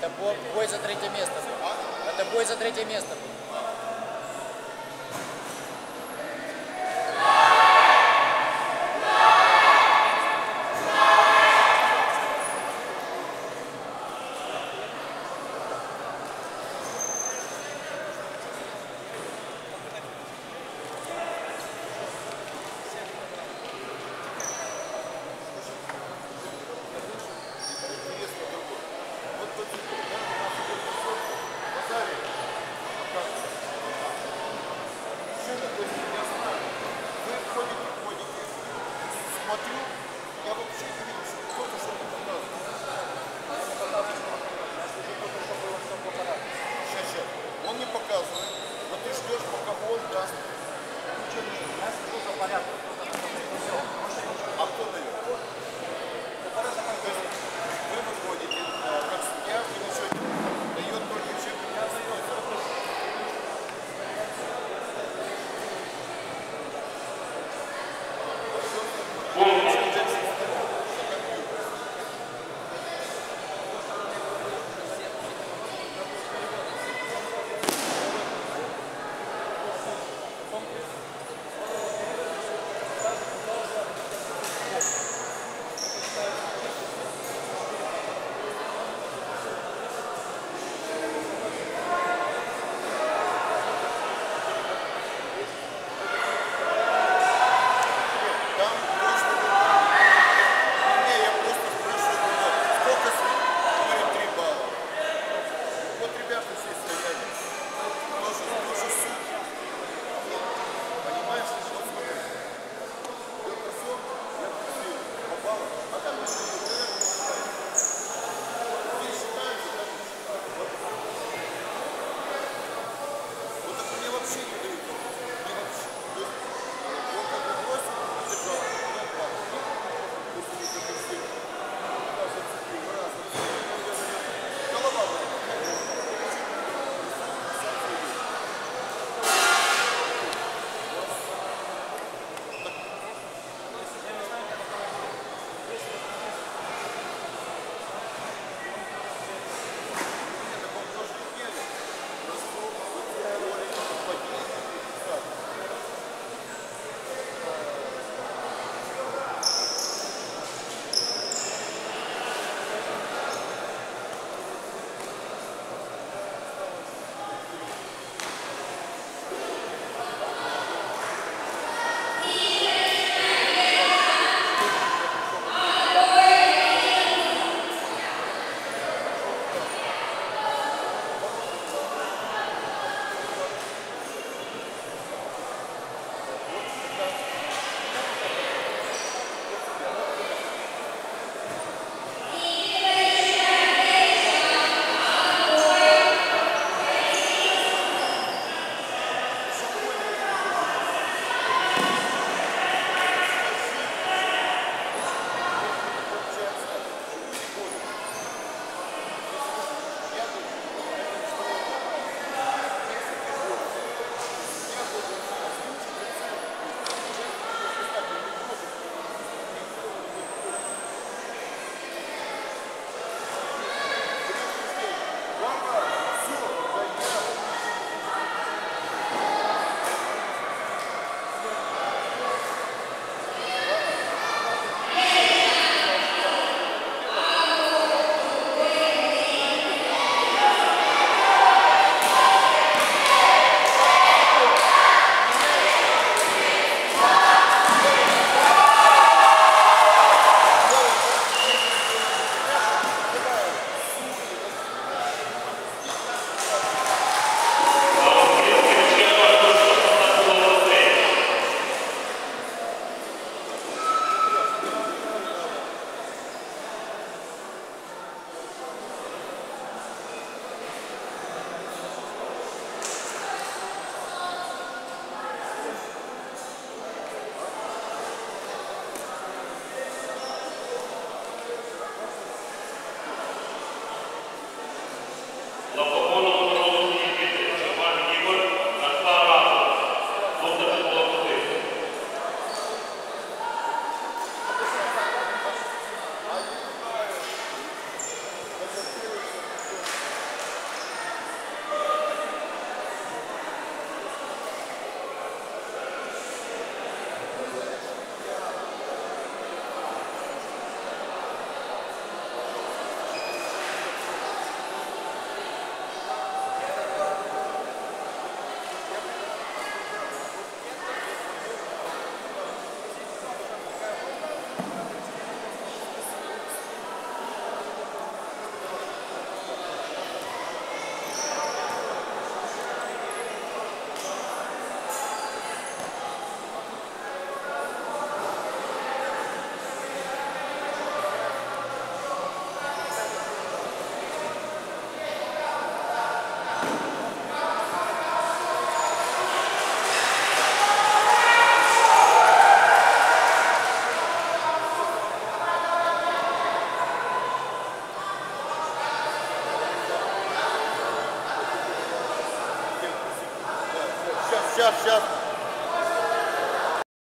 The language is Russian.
Это бой за третье место. Это бой за третье место.